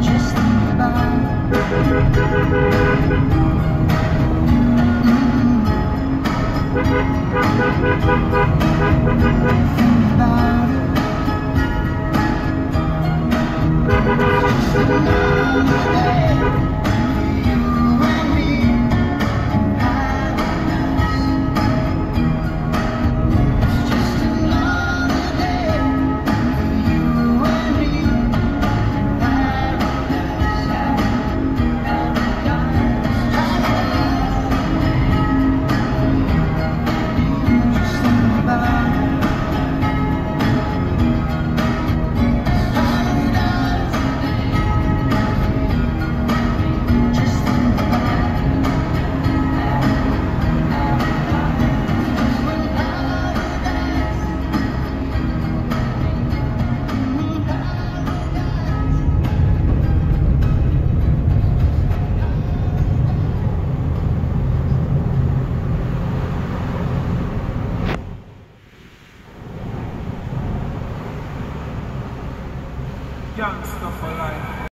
Just think about it. Mm.